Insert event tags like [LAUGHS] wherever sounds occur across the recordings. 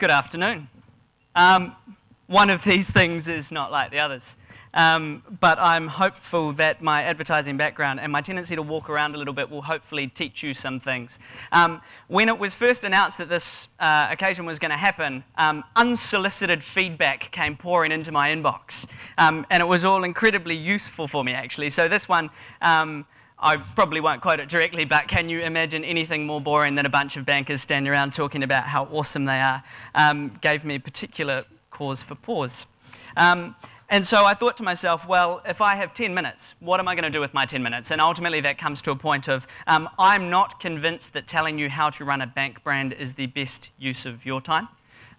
good afternoon. Um, one of these things is not like the others. Um, but I'm hopeful that my advertising background and my tendency to walk around a little bit will hopefully teach you some things. Um, when it was first announced that this uh, occasion was going to happen, um, unsolicited feedback came pouring into my inbox. Um, and it was all incredibly useful for me, actually. So this one, um, I probably won't quote it directly, but can you imagine anything more boring than a bunch of bankers standing around talking about how awesome they are? Um, gave me particular cause for pause. Um, and so I thought to myself, well, if I have 10 minutes, what am I going to do with my 10 minutes? And ultimately, that comes to a point of um, I'm not convinced that telling you how to run a bank brand is the best use of your time.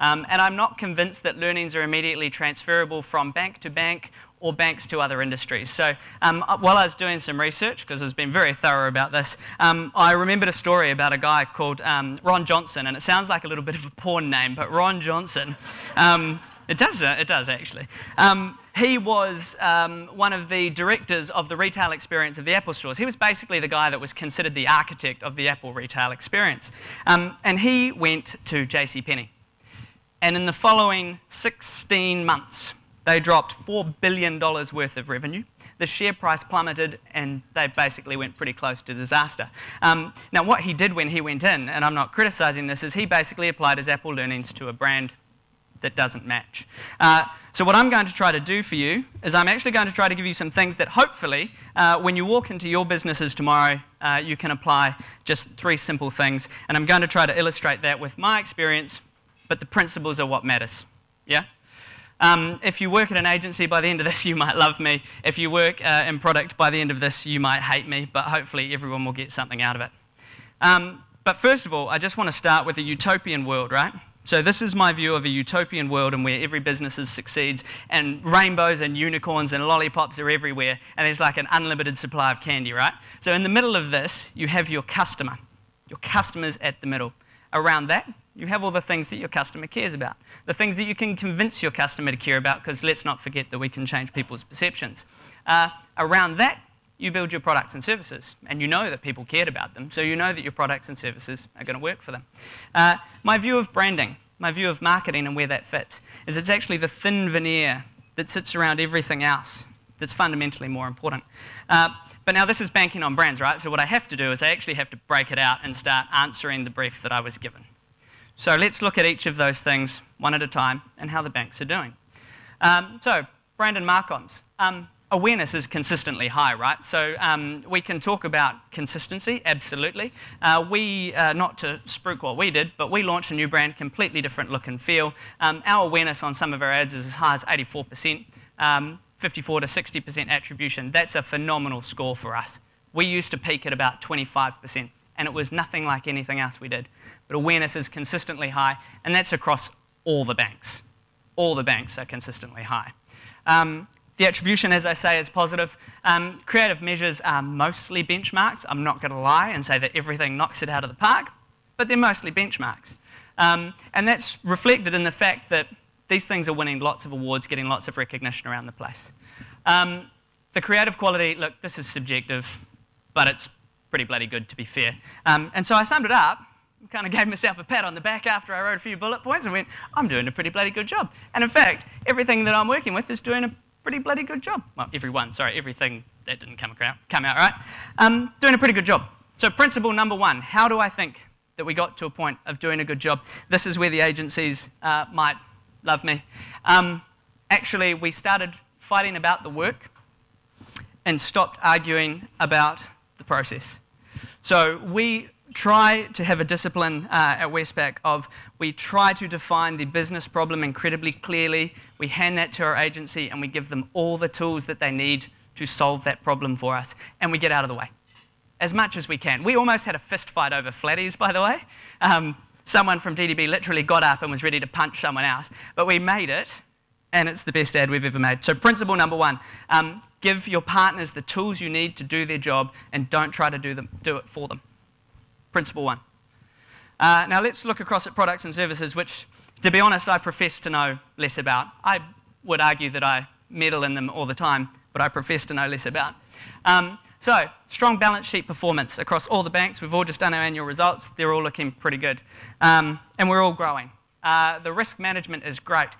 Um, and I'm not convinced that learnings are immediately transferable from bank to bank or banks to other industries. So um, uh, while I was doing some research, because I've been very thorough about this, um, I remembered a story about a guy called um, Ron Johnson, and it sounds like a little bit of a porn name, but Ron Johnson um, it does, uh, it does actually. Um, he was um, one of the directors of the retail experience of the Apple stores. He was basically the guy that was considered the architect of the Apple retail experience. Um, and he went to JCPenney. And in the following 16 months, they dropped $4 billion worth of revenue. The share price plummeted, and they basically went pretty close to disaster. Um, now, what he did when he went in, and I'm not criticizing this, is he basically applied his Apple learnings to a brand that doesn't match. Uh, so what I'm going to try to do for you is I'm actually going to try to give you some things that hopefully, uh, when you walk into your businesses tomorrow, uh, you can apply just three simple things. And I'm going to try to illustrate that with my experience, but the principles are what matters. Yeah? Um, if you work at an agency, by the end of this, [LAUGHS] you might love me. If you work uh, in product, by the end of this, you might hate me, but hopefully everyone will get something out of it. Um, but first of all, I just want to start with a utopian world, right? So this is my view of a utopian world and where every business succeeds and rainbows and unicorns and lollipops are everywhere and there's like an unlimited supply of candy, right? So in the middle of this, you have your customer. Your customer's at the middle. Around that, you have all the things that your customer cares about. The things that you can convince your customer to care about because let's not forget that we can change people's perceptions. Uh, around that, you build your products and services, and you know that people cared about them, so you know that your products and services are going to work for them. Uh, my view of branding, my view of marketing and where that fits, is it's actually the thin veneer that sits around everything else that's fundamentally more important. Uh, but now this is banking on brands, right? So what I have to do is I actually have to break it out and start answering the brief that I was given. So let's look at each of those things one at a time and how the banks are doing. Um, so Brandon and marcoms. Um, awareness is consistently high, right? So um, we can talk about consistency, absolutely. Uh, we, uh, not to spruik what we did, but we launched a new brand, completely different look and feel. Um, our awareness on some of our ads is as high as 84%, um, 54 to 60% attribution. That's a phenomenal score for us. We used to peak at about 25%, and it was nothing like anything else we did. But awareness is consistently high, and that's across all the banks. All the banks are consistently high. Um, the attribution, as I say, is positive. Um, creative measures are mostly benchmarks. I'm not going to lie and say that everything knocks it out of the park, but they're mostly benchmarks. Um, and that's reflected in the fact that these things are winning lots of awards, getting lots of recognition around the place. Um, the creative quality, look, this is subjective, but it's pretty bloody good to be fair. Um, and so I summed it up, kind of [LAUGHS] gave myself a pat on the back after I wrote a few bullet points and went, I'm doing a pretty bloody good job. And in fact, everything that I'm working with is doing a pretty bloody good job. Well, everyone, sorry, everything that didn't come out, come out right. Um, doing a pretty good job. So principle number one, how do I think that we got to a point of doing a good job? This is where the agencies uh, might love me. Um, actually, we started fighting about the work and stopped arguing about process. So we try to have a discipline uh, at Westpac of we try to define the business problem incredibly clearly, we hand that to our agency, and we give them all the tools that they need to solve that problem for us, and we get out of the way as much as we can. We almost had a fist fight over flatties, by the way. Um, someone from DDB literally got up and was ready to punch someone else, but we made it, and it's the best ad we've ever made. So principle number one, um, give your partners the tools you need to do their job, and don't try to do, them, do it for them principle one. Uh, now let's look across at products and services, which, to be honest, I profess to know less about. I would argue that I meddle in them all the time, but I profess to know less about. Um, so, strong balance sheet performance across all the banks. We've all just done our annual results. They're all looking pretty good. Um, and we're all growing. Uh, the risk management is great.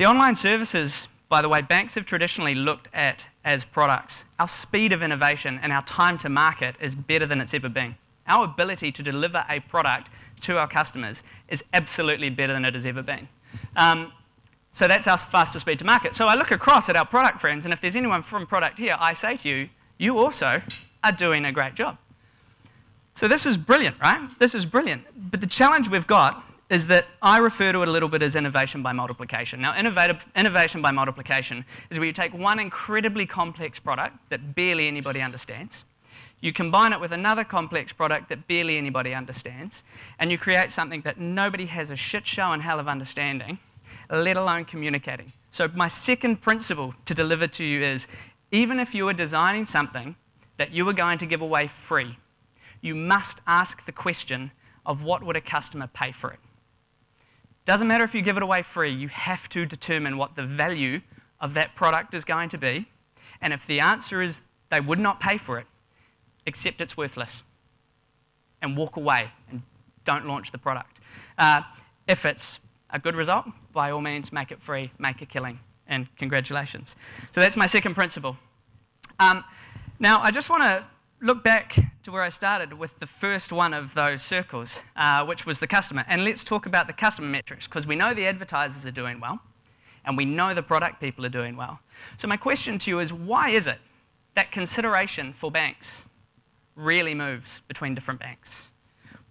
The online services, by the way, banks have traditionally looked at as products. Our speed of innovation and our time to market is better than it's ever been. Our ability to deliver a product to our customers is absolutely better than it has ever been. Um, so that's our fastest speed to market. So I look across at our product friends, and if there's anyone from product here, I say to you, you also are doing a great job. So this is brilliant, right? This is brilliant. But the challenge we've got is that I refer to it a little bit as innovation by multiplication. Now, innovation by multiplication is where you take one incredibly complex product that barely anybody understands, you combine it with another complex product that barely anybody understands, and you create something that nobody has a shit show and hell of understanding, let alone communicating. So, my second principle to deliver to you is even if you are designing something that you are going to give away free, you must ask the question of what would a customer pay for it. Doesn't matter if you give it away free, you have to determine what the value of that product is going to be. And if the answer is they would not pay for it, accept it's worthless and walk away and don't launch the product. Uh, if it's a good result, by all means, make it free, make a killing, and congratulations. So that's my second principle. Um, now, I just want to look back to where I started with the first one of those circles, uh, which was the customer. And let's talk about the customer metrics, because we know the advertisers are doing well, and we know the product people are doing well. So my question to you is, why is it that consideration for banks really moves between different banks?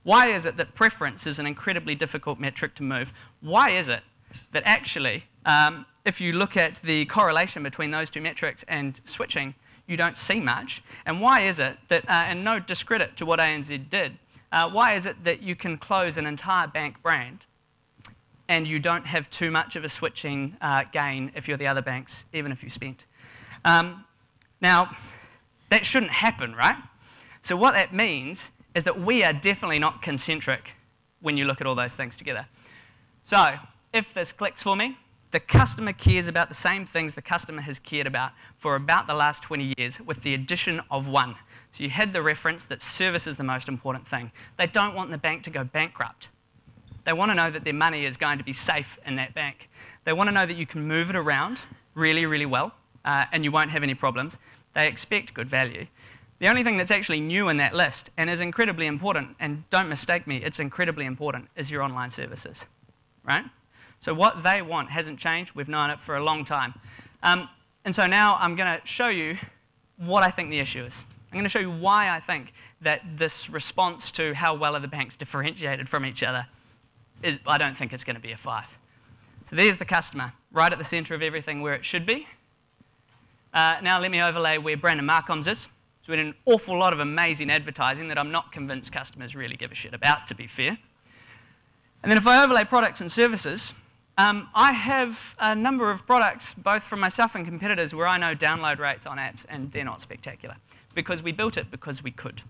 Why is it that preference is an incredibly difficult metric to move? Why is it that actually, um, if you look at the correlation between those two metrics and switching, you don't see much? And why is it that, uh, and no discredit to what ANZ did, uh, why is it that you can close an entire bank brand and you don't have too much of a switching uh, gain if you're the other banks, even if you spent? Um, now, that shouldn't happen, right? So what that means is that we are definitely not concentric when you look at all those things together. So if this clicks for me, the customer cares about the same things the customer has cared about for about the last 20 years with the addition of one. So you had the reference that service is the most important thing. They don't want the bank to go bankrupt. They want to know that their money is going to be safe in that bank. They want to know that you can move it around really, really well uh, and you won't have any problems. They expect good value. The only thing that's actually new in that list and is incredibly important, and don't mistake me, it's incredibly important, is your online services, right? So what they want hasn't changed. We've known it for a long time. Um, and so now I'm going to show you what I think the issue is. I'm going to show you why I think that this response to how well are the banks differentiated from each other is, I don't think it's going to be a five. So there's the customer, right at the center of everything where it should be. Uh, now let me overlay where brand and marcoms is. So we did an awful lot of amazing advertising that I'm not convinced customers really give a shit about, to be fair. And then if I overlay products and services, um, I have a number of products, both from myself and competitors, where I know download rates on apps and they're not spectacular. Because we built it because we could,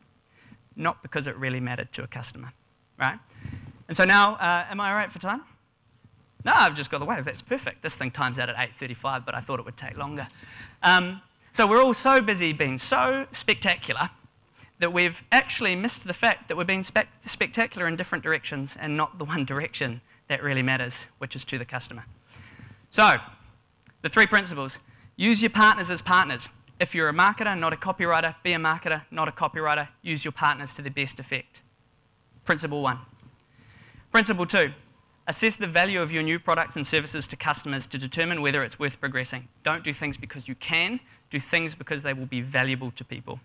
not because it really mattered to a customer, right? And so now, uh, am I all right for time? No, I've just got the wave. That's perfect. This thing times out at 8.35, but I thought it would take longer. Um, so we're all so busy being so spectacular that we've actually missed the fact that we're being spe spectacular in different directions and not the [LAUGHS] one direction that really matters, which is to the customer. So, the three principles. Use your partners as partners. If you're a marketer, not a copywriter, be a marketer, not a copywriter. Use your partners to the best effect. Principle one. Principle two. Assess the value of your new products and services to customers to determine whether it's worth progressing. Don't do things because you can, do things because they will be valuable to people.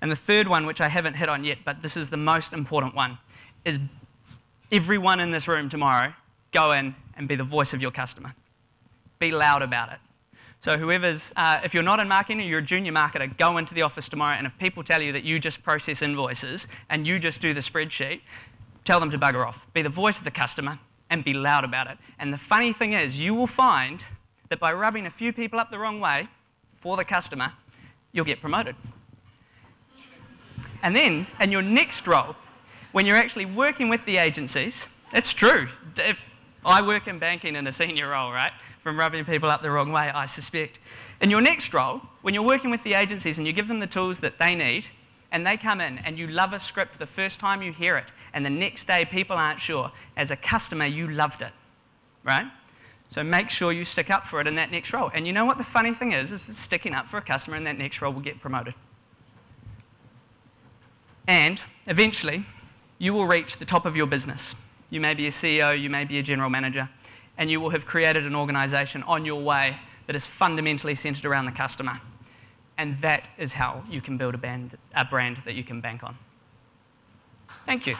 And the third one, which I haven't hit on yet, but this is the most important one, is everyone in this room tomorrow go in and be the voice of your customer. Be loud about it. So whoever's, uh, if you're not in marketing you're a junior marketer, go into the office tomorrow and if people tell you that you just process invoices and you just do the spreadsheet, tell them to bugger off. Be the voice of the customer and be loud about it. And the funny thing is, you will find that by rubbing a few people up the wrong way for the customer, you'll get promoted. And then, in your next role, when you're actually working with the agencies, it's true. I work in banking in a senior role, right? From rubbing people up the wrong way, I suspect. In your next role, when you're working with the agencies and you give them the tools that they need, and they come in and you love a script the first time you hear it, and the next day people aren't sure, as a customer, you loved it. right? So make sure you stick up for it in that next role. And you know what the funny thing is, is that sticking up for a customer in that next role will get promoted. And eventually, you will reach the top of your business. You may be a CEO, you may be a general manager, and you will have created an organization on your way that is fundamentally centered around the customer. And that is how you can build a, band, a brand that you can bank on. Thank you.